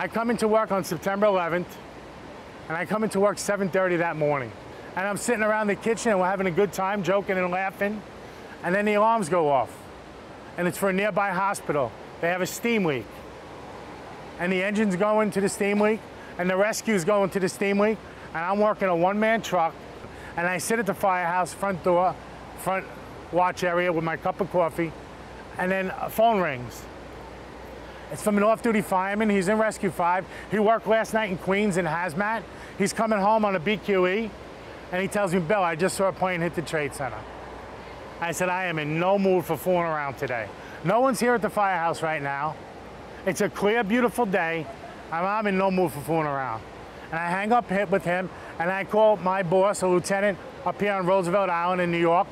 I come into work on September 11th, and I come into work 7.30 that morning. And I'm sitting around the kitchen and we're having a good time, joking and laughing, and then the alarms go off. And it's for a nearby hospital. They have a steam leak. And the engine's going to the steam leak, and the rescue's going to the steam leak, and I'm working a one-man truck, and I sit at the firehouse front door, front watch area with my cup of coffee, and then a phone rings. It's from an off-duty fireman. He's in Rescue 5. He worked last night in Queens in hazmat. He's coming home on a BQE, and he tells me, Bill, I just saw a plane hit the Trade Center. I said, I am in no mood for fooling around today. No one's here at the firehouse right now. It's a clear, beautiful day. I'm, I'm in no mood for fooling around. And I hang up with him, and I call my boss, a lieutenant, up here on Roosevelt Island in New York.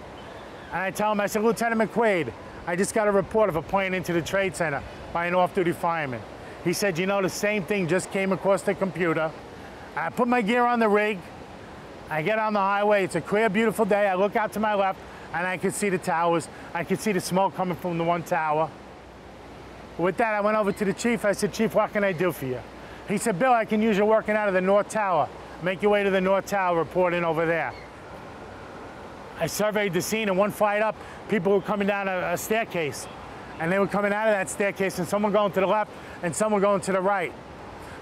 And I tell him, I said, Lieutenant McQuaid, I just got a report of a plane into the Trade Center by an off-duty fireman. He said, you know, the same thing just came across the computer. I put my gear on the rig. I get on the highway. It's a clear, beautiful day. I look out to my left, and I can see the towers. I can see the smoke coming from the one tower. With that, I went over to the chief. I said, Chief, what can I do for you? He said, Bill, I can use you working out of the North Tower. Make your way to the North Tower, report in over there. I surveyed the scene, and one flight up, people were coming down a, a staircase. And they were coming out of that staircase, and someone going to the left and someone going to the right.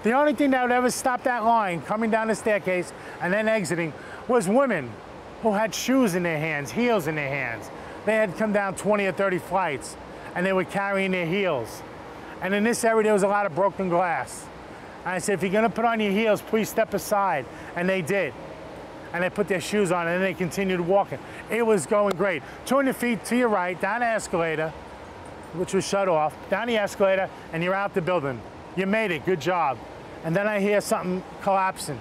The only thing that would ever stop that line coming down the staircase and then exiting was women who had shoes in their hands, heels in their hands. They had come down 20 or 30 flights and they were carrying their heels. And in this area, there was a lot of broken glass. And I said, if you're gonna put on your heels, please step aside. And they did. And they put their shoes on and then they continued walking. It was going great. 200 feet to your right, down the escalator, which was shut off, down the escalator, and you're out the building. You made it, good job. And then I hear something collapsing.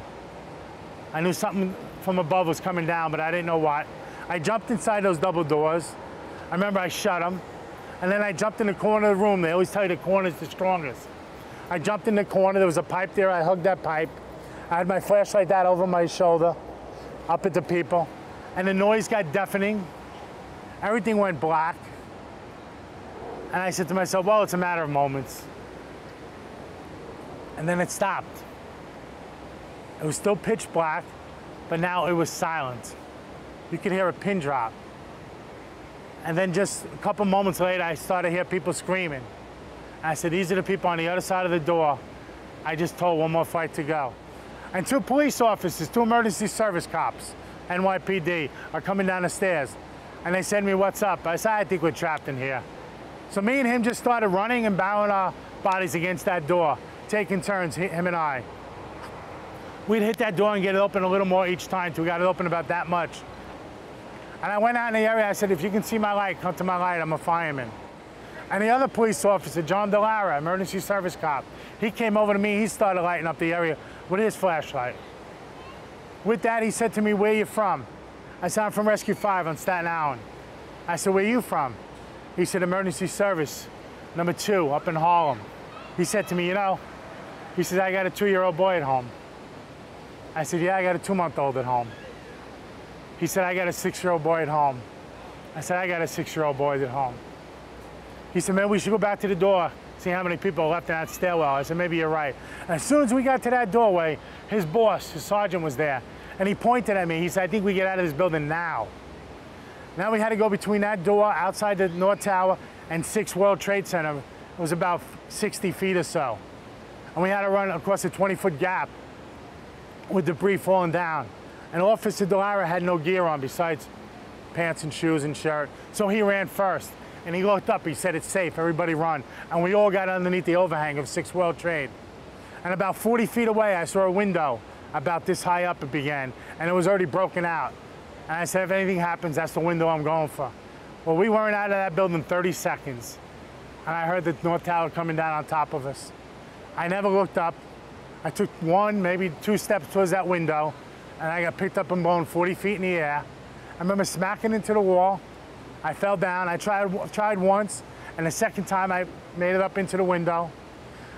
I knew something from above was coming down, but I didn't know what. I jumped inside those double doors. I remember I shut them. And then I jumped in the corner of the room. They always tell you the corner is the strongest. I jumped in the corner. There was a pipe there. I hugged that pipe. I had my flashlight that over my shoulder, up at the people. And the noise got deafening. Everything went black. And I said to myself, well, it's a matter of moments. And then it stopped. It was still pitch black, but now it was silent. You could hear a pin drop. And then just a couple moments later, I started to hear people screaming. I said, these are the people on the other side of the door. I just told one more flight to go. And two police officers, two emergency service cops, NYPD, are coming down the stairs. And they said to me, what's up? I said, I think we're trapped in here. So me and him just started running and bowing our bodies against that door, taking turns, him and I. We'd hit that door and get it open a little more each time till we got it open about that much. And I went out in the area, I said, if you can see my light, come to my light, I'm a fireman. And the other police officer, John Delara, emergency service cop, he came over to me, he started lighting up the area with his flashlight. With that, he said to me, where you from? I said, I'm from Rescue 5 on Staten Island. I said, where you from? He said, emergency service, number two, up in Harlem. He said to me, you know, he said, I got a two-year-old boy at home. I said, yeah, I got a two-month-old at home. He said, I got a six-year-old boy at home. I said, I got a six-year-old boy at home. He said, maybe we should go back to the door, see how many people are left in that stairwell. I said, maybe you're right. And as soon as we got to that doorway, his boss, his sergeant was there. And he pointed at me. He said, I think we get out of this building now. Now we had to go between that door outside the North Tower and 6 World Trade Center. It was about 60 feet or so. And we had to run across a 20-foot gap with debris falling down. And Officer Delara had no gear on besides pants and shoes and shirt. So he ran first. And he looked up, he said, it's safe, everybody run. And we all got underneath the overhang of 6 World Trade. And about 40 feet away, I saw a window about this high up it began, and it was already broken out. And I said, if anything happens, that's the window I'm going for. Well, we weren't out of that building 30 seconds. And I heard the North Tower coming down on top of us. I never looked up. I took one, maybe two steps towards that window, and I got picked up and blown 40 feet in the air. I remember smacking into the wall. I fell down. I tried, tried once, and the second time I made it up into the window.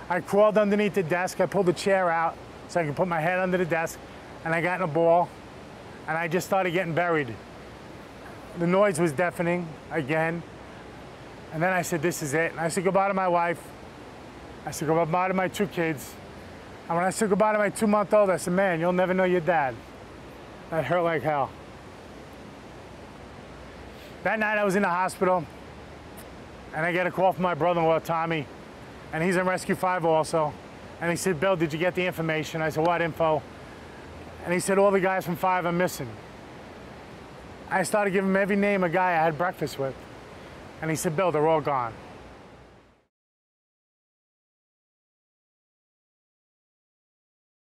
I crawled underneath the desk. I pulled the chair out so I could put my head under the desk, and I got in a ball and I just started getting buried. The noise was deafening again. And then I said, this is it. And I said goodbye to my wife. I said goodbye to my two kids. And when I said goodbye to my two-month-old, I said, man, you'll never know your dad. That hurt like hell. That night I was in the hospital, and I get a call from my brother-in-law, Tommy, and he's in Rescue 5 also. And he said, Bill, did you get the information? I said, what info? And he said, all the guys from 5 are missing. I started giving him every name of guy I had breakfast with. And he said, Bill, they're all gone.